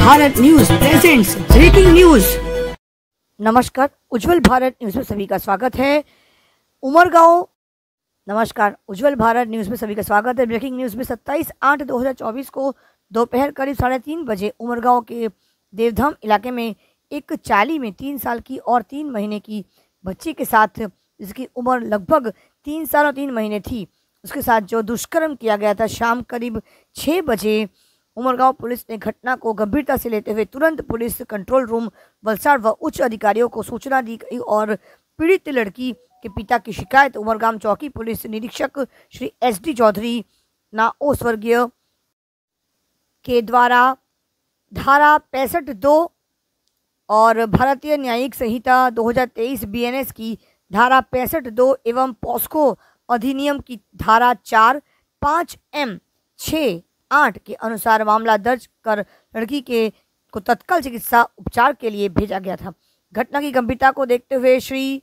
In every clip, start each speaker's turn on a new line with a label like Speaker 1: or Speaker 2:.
Speaker 1: Bharat news presents, breaking news. नमस्कार, Ujjwal Bharat news में सभी का स्वागत है। उमरगांव, नमस्कार, उज्जवल भारत न्यूज़ में सभी का स्वागत है। ब्रेकिंग न्यूज़ में 27 आठ 2024 को दोपहर करीब साढ़े तीन बजे उमरगांव के देवधाम इलाके में एक चाली में तीन साल की और तीन महीने की बच्ची के साथ, जिसकी उम्र लगभग तीन साल और तीन महीने थी, उसके साथ जो दुष्कर्म किया गया था, शाम करीब छः बजे उमरगांव पुलिस ने घटना को गंभीरता से लेते हुए तुरंत पुलिस कंट्रोल रूम, वलसाड़ व उच्च अधिकारियों को सूचना दी गई और पीड़ित लड़की के पिता की शिकायत। उमरगाम चौकी पुलिस निरीक्षक श्री एस डी चौधरी नाओ स्वर्गीय के द्वारा धारा पैंसठ दो और भारतीय न्यायिक संहिता 2023 बीएनएस की धारा पैंसठ दो एवं पॉस्को अधिनियम की धारा चार पाँच एम छः आठ के अनुसार मामला दर्ज कर लड़की के को तत्काल चिकित्सा उपचार के लिए भेजा गया था। घटना की गंभीरता को देखते हुए श्री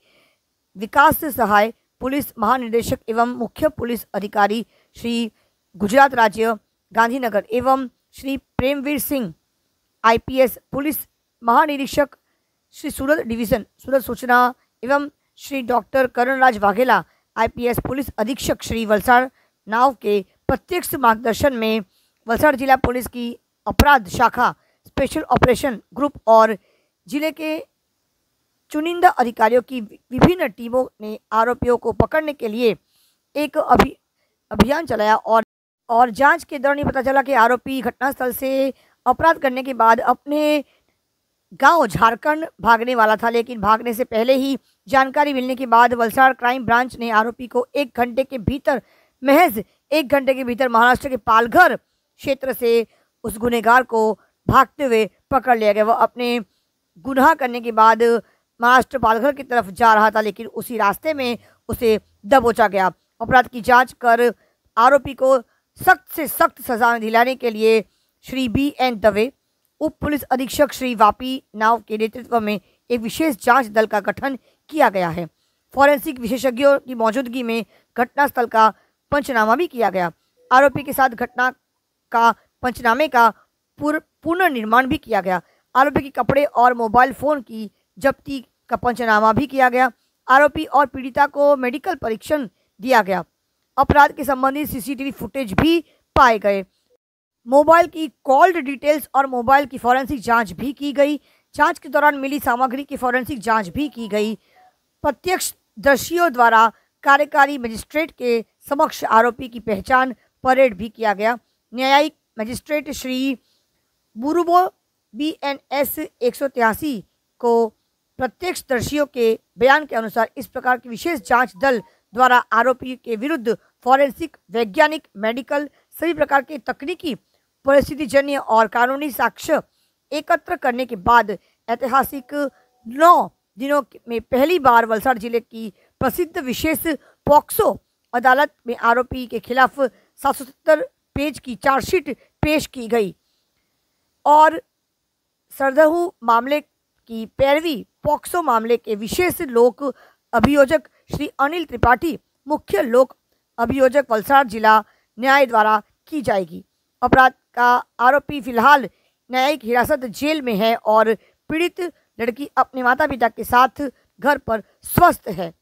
Speaker 1: विकास सहाय पुलिस महानिदेशक एवं मुख्य पुलिस अधिकारी श्री गुजरात राज्य, गांधीनगर एवं श्री प्रेमवीर सिंह, आईपीएस पुलिस महानिरीक्षक श्री सूरत डिवीज़न, सूरत सूचना एवं Shri doctor Karanraj Vaghela, IPS police अधीक्षक श्री वलसाड़ नाव के प्रत्यक्ष मार्गदर्शन में वलसाड़ जिला पुलिस की अपराध शाखा स्पेशल ऑपरेशन ग्रुप और ज़िले के चुनिंदा अधिकारियों की विभिन्न टीमों ने आरोपियों को पकड़ने के लिए एक अभि, अभियान चलाया और और जाँच के दौरान पता चला कि आरोपी घटनास्थल से अपराध करने के बाद अपने गाँव झारखंड भागने वाला था, लेकिन भागने से पहले ही जानकारी मिलने के बाद वलसाड़ क्राइम ब्रांच ने आरोपी को एक घंटे के भीतर, महज एक घंटे के भीतर महाराष्ट्र के पालघर क्षेत्र से उस गुनेगार को भागते हुए पकड़ लिया गया। वह अपने गुनाह करने के बाद महाराष्ट्र पालघर की तरफ़ जा रहा था, लेकिन उसी रास्ते में उसे दबोचा गया। अपराध की जाँच कर आरोपी को सख्त से सख्त सजा दिलाने के लिए श्री बी एन दवे, उप पुलिस अधीक्षक श्री वापी नाव के नेतृत्व में एक विशेष जाँच दल का गठन किया गया है। फॉरेंसिक विशेषज्ञों की मौजूदगी में घटनास्थल का पंचनामा भी किया गया। आरोपी के साथ घटना का, पंचनामे का पुनर्निर्माण भी किया गया। आरोपी के कपड़े और मोबाइल फ़ोन की जब्ती का पंचनामा भी किया गया। आरोपी और पीड़िता को मेडिकल परीक्षण दिया गया। अपराध के संबंधित सीसीटीवी फुटेज भी पाए गए। मोबाइल की कॉल्ड डिटेल्स और मोबाइल की फॉरेंसिक जाँच भी की गई। जाँच के दौरान मिली सामग्री की फॉरेंसिक जाँच भी की गई। प्रत्यक्ष दर्शियों द्वारा कार्यकारी मजिस्ट्रेट के समक्ष आरोपी की पहचान परेड भी किया गया। न्यायिक मजिस्ट्रेट श्री बुरुबो बी एन एस एक को प्रत्यक्ष दर्शियों के बयान के अनुसार इस प्रकार की विशेष जाँच दल द्वारा आरोपी के विरुद्ध फॉरेंसिक, वैज्ञानिक, मेडिकल सभी प्रकार के तकनीकी, परिस्थितिजन्य और कानूनी साक्ष्य एकत्र करने के बाद ऐतिहासिक नौ दिनों में पहली बार वलसाड़ ज़िले की प्रसिद्ध विशेष पॉक्सो अदालत में आरोपी के खिलाफ सात सौ सत्तर पेज की, चार्जशीट पेश की गई। और सरदहू मामले की पैरवी, पॉक्सो मामले के विशेष लोक अभियोजक श्री अनिल त्रिपाठी, मुख्य लोक अभियोजक वलसाड़ जिला न्याय द्वारा की जाएगी। अपराध का आरोपी फ़िलहाल न्यायिक हिरासत जेल में है और पीड़ित लड़की अपने माता पिता के साथ घर पर स्वस्थ है।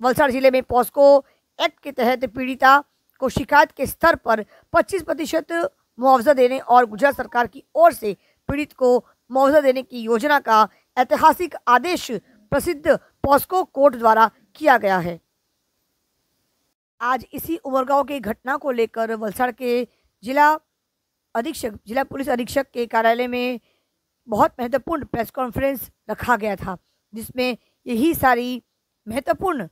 Speaker 1: वलसाड़ ज़िले में पॉस्को एक्ट के तहत पीड़िता को शिकायत के स्तर पर 25 प्रतिशत मुआवजा देने और गुजरात सरकार की ओर से पीड़ित को मुआवजा देने की योजना का ऐतिहासिक आदेश प्रसिद्ध पॉस्को कोर्ट द्वारा किया गया है। आज इसी उमरगांव की घटना को लेकर वलसाड़ के जिला अधीक्षक, जिला पुलिस अधीक्षक के कार्यालय में बहुत महत्वपूर्ण प्रेस कॉन्फ्रेंस रखा गया था, जिसमें यही सारी महत्वपूर्ण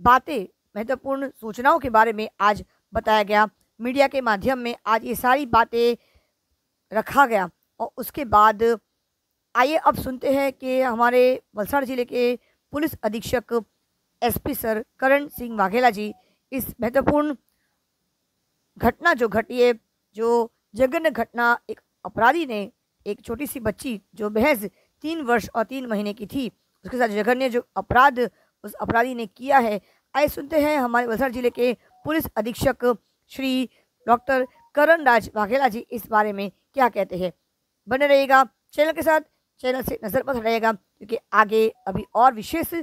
Speaker 1: बातें महत्वपूर्ण सूचनाओं के बारे में आज बताया गया। मीडिया के माध्यम में आज ये सारी बातें रखा गया और उसके बाद आइए अब सुनते हैं कि हमारे वलसाड़ ज़िले के पुलिस अधीक्षक एसपी सर करण सिंह वाघेला जी इस महत्वपूर्ण घटना जो घटी है, जो जघन्य घटना एक अपराधी ने, एक छोटी सी बच्ची जो महज तीन वर्ष और तीन महीने की थी, उसके साथ जघन्य जो अपराध उस अपराधी ने किया है आइए सुनते हैं हमारे वलसाड़ ज़िले के पुलिस अधीक्षक श्री डॉक्टर करण राज वाघेला जी इस बारे में क्या कहते हैं। बने रहिएगा चैनल के साथ, चैनल से नज़र पर रहेगा क्योंकि आगे अभी और विशेष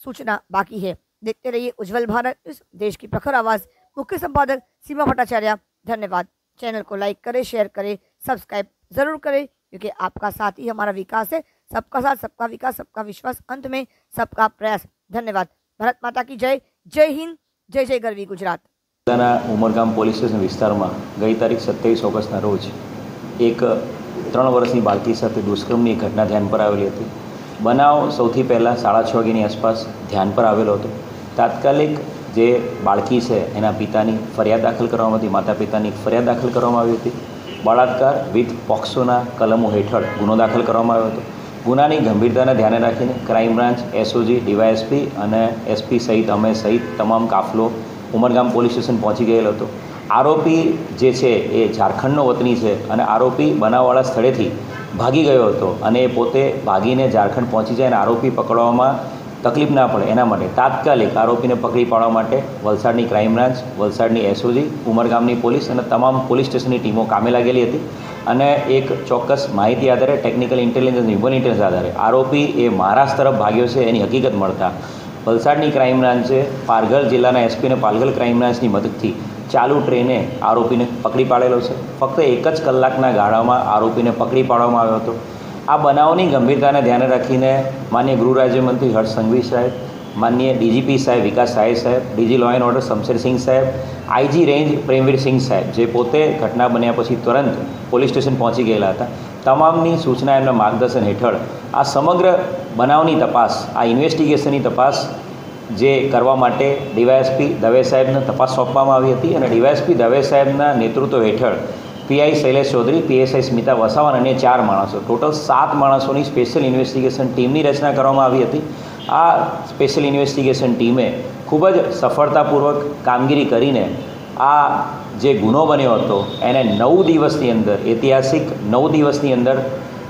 Speaker 1: सूचना बाकी है। देखते रहिए उज्जवल भारत इस देश की प्रखर आवाज़। मुख्य संपादक सीमा भट्टाचार्य, धन्यवाद। चैनल को लाइक करें, शेयर करें, सब्सक्राइब ज़रूर करें, क्योंकि आपका साथ ही हमारा विकास है। सबका साथ, सबका विकास, सबका विश्वास, अंत में सबका प्रयास। धन्यवाद। ભારત માતા કી જય જય હિન્દ, જય જય ગરવી ગુજરાત.
Speaker 2: ઉમરગામ પોલીસ સ્ટેશન વિસ્તારમાં ગઈ તારીખ સત્યાવીસ ઓગસ્ટના રોજ એક ત્રણ વર્ષની બાળકી સાથે દુષ્કર્મની ઘટના ધ્યાન પર આવેલી હતી. બનાવ સૌથી પહેલાં સાડા છ વાગ્યાની આસપાસ ધ્યાન પર આવેલો હતો. તાત્કાલિક જે બાળકી છે, એના પિતાની ફરિયાદ દાખલ કરવામાં હતી માતા પિતાની ફરિયાદ દાખલ કરવામાં આવી હતી. બળાત્કાર વિથ પોક્સોના કલમો હેઠળ ગુનો દાખલ કરવામાં આવ્યો હતો. ગુનાની ગંભીરતાને ધ્યાને રાખીને ક્રાઇમ બ્રાન્ચ એસઓજી ડીવાયએસપી અને એસપી સહિત, અમે સહિત તમામ કાફલો ઉમરગામ પોલીસ સ્ટેશન પહોંચી ગયેલો હતો. આરોપી જે છે એ ઝારખંડનો વતની છે અને આરોપી બનાવવાળા સ્થળેથી ભાગી ગયો હતો અને એ પોતે ભાગીને ઝારખંડ પહોંચી જાય અને આરોપી પકડવામાં તકલીફ ના પડે એના માટે. તાત્કાલિક આરોપીને પકડી પાડવા માટે વલસાડની ક્રાઇમ બ્રાન્ચ વલસાડની એસઓજી ઉમરગામની પોલીસ અને તમામ પોલીસ સ્ટેશનની ટીમો કામે લાગેલી હતી. અને એક ચોક્કસ માહિતી આધારે ટેકનિકલ ઇન્ટેલિજન્સ હ્યુમન ઇન્ટેલિજન્સ આધારે. આરોપી એ મહારાષ્ટ્ર તરફ ભાગ્યો છે, એની હકીકત મળતા. વલસાડની ક્રાઇમ બ્રાન્ચે પારઘર જિલ્લાના એસપીને પાલઘર ક્રાઇમ બ્રાન્ચની મદદથી ચાલુ ટ્રેને આરોપીને પકડી પાડેલો છે. ફક્ત એક જ કલાકના ગાળામાં આરોપીને પકડી પાડવામાં આવ્યો હતો. આ બનાવની ગંભીરતાને ધ્યાને રાખીને માન્ય ગૃહ રાજ્યમંત્રી હર્ષ સંઘવી સાહેબ માનનીય ડીજીપી સાહેબ વિકાસ સાહેબ સાહેબ DG law and order Shamsher Singh સાહેબ આઈજી રેન્જ પ્રેમવીરસિંહ સાહેબ જે પોતે ઘટના બન્યા પછી તુરંત પોલીસ સ્ટેશન પહોંચી ગયેલા હતા. તમામની સૂચના એમના માર્ગદર્શન હેઠળ આ સમગ્ર બનાવની તપાસ, આ ઇન્વેસ્ટિગેશનની તપાસ જે કરવા માટે ડીવાયએસપી દવે સાહેબને તપાસ સોંપવામાં આવી હતી અને ડીવાયએસપી દવે સાહેબના નેતૃત્વ હેઠળ પીઆઈ શૈલેષ ચૌધરી, પીએસઆઈ સ્મિતા વસાવન અને ચાર માણસો, ટોટલ સાત માણસોની સ્પેશિયલ ઇન્વેસ્ટિગેશન ટીમની રચના કરવામાં આવી હતી. આ સ્પેશિયલ ઇન્વેસ્ટિગેશન ટીમે ખૂબ જ સફળતાપૂર્વક કામગીરી કરીને આ જે ગુનો બન્યો હતો, એને નવ દિવસની અંદર, ઐતિહાસિક નવ દિવસની અંદર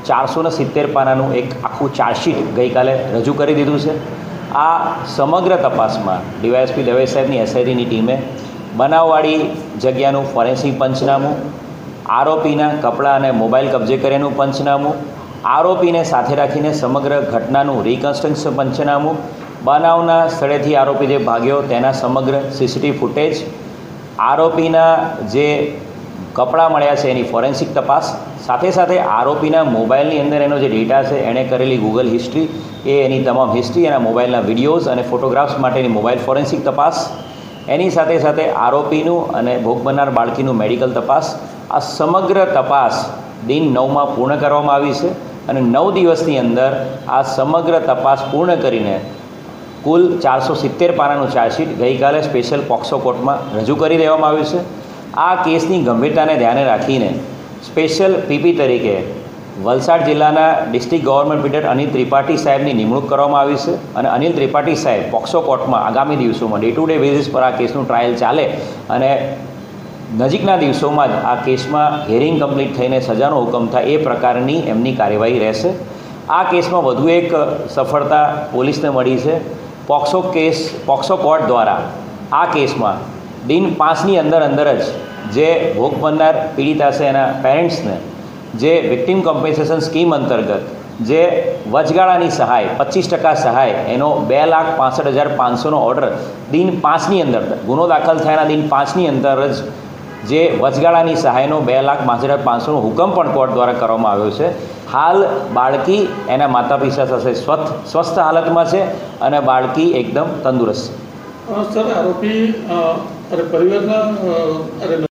Speaker 2: ચારસો સિત્તેર પાનાનું એક આખું ચાર્જશીટ ગઈકાલે રજૂ કરી દીધું છે. આ સમગ્ર તપાસમાં ડીવાયએસપી દવે સાહેબની એસઆઈટીની ટીમે બનાવવાળી જગ્યાનું ફોરેન્સિક પંચનામું, આરોપીના કપડાં અને મોબાઈલ કબજે કર્યાનું પંચનામું આરોપીને સાથે રાખીને સમગ્ર ઘટનાનું રિકન્સ્ટ્રક્શન પંચનામું. બનાવના સ્થળેથી આરોપી જે ભાગ્યો તેના સમગ્ર સીસીટીવી ફૂટેજ આરોપીના જે કપડાં મળ્યા છે એની ફોરેન્સિક તપાસ. સાથે સાથે આરોપીના મોબાઈલની અંદર એનો જે ડેટા છે, એણે કરેલી ગૂગલ હિસ્ટ્રી એ એની તમામ હિસ્ટ્રી એના મોબાઈલના વિડીયોઝ અને ફોટોગ્રાફ્સ માટેની મોબાઈલ ફોરેન્સિક તપાસ. એની સાથે સાથે આરોપીનું અને ભોગ બનનાર બાળકીનું મેડિકલ તપાસ. આ સમગ્ર તપાસ દિન નવમાં પૂર્ણ કરવામાં આવી છે. અને નવ દિવસની અંદર આ સમગ્ર તપાસ પૂર્ણ કરીને કુલ ચારસો સિત્તેર પાનાનું ચાર્જશીટ ગઈકાલે સ્પેશિયલ પોક્સો કોર્ટમાં રજૂ કરી દેવામાં આવ્યું છે. આ કેસની ગંભીરતાને ધ્યાને રાખીને સ્પેશિયલ પીપી તરીકે વલસાડ જિલ્લાના district government Peter Anil Tripathi સાહેબની નિમણૂક કરવામાં આવી છે અને અનિલ ત્રિપાઠી સાહેબ પોક્સો કોર્ટમાં આગામી દિવસોમાં ડે ટુ ડે બેઝિસ પર આ કેસનું ટ્રાયલ ચાલે અને નજીકના દિવસોમાં જ આ કેસમાં હિયરિંગ કમ્પ્લીટ થઈને સજાનો હુકમ થાય એ પ્રકારની એમની કાર્યવાહી રહેશે. આ કેસમાં વધુ એક સફળતા પોલીસને મળી છે. પોક્સો કેસ, પોક્સો કોર્ટ દ્વારા આ કેસમાં દિન પાંચની અંદર અંદર જ જે ભોગ બનનાર પીડિતા છે એના પેરેન્ટ્સને, જે વિક્ટિમ કોમ્પન્સેશન સ્કીમ અંતર્ગત જે વચગાળાની સહાય, પચીસ ટકા સહાય, એનો બે લાખ પાસઠ હજાર પાંચસોનો ઓર્ડર દિન પાંચની અંદર, ગુનો દાખલ થયાના દિન પાંચની અંદર જ જે વચગાળાની સહાયનો બે લાખ પાંસઠ હજાર પાંચસોનો હુકમ પણ કોર્ટ દ્વારા કરવામાં આવ્યો છે. હાલ બાળકી એના માતા પિતા સાથે સ્વસ્થ સ્વસ્થ હાલતમાં છે અને બાળકી એકદમ તંદુરસ્ત
Speaker 3: સર, આરોપી પરિવારના